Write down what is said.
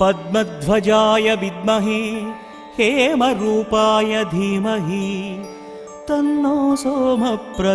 पद्मध्वजाय विद्महे हेमरूपाय धीमहि तन्नो सोमप्रचोदयात्।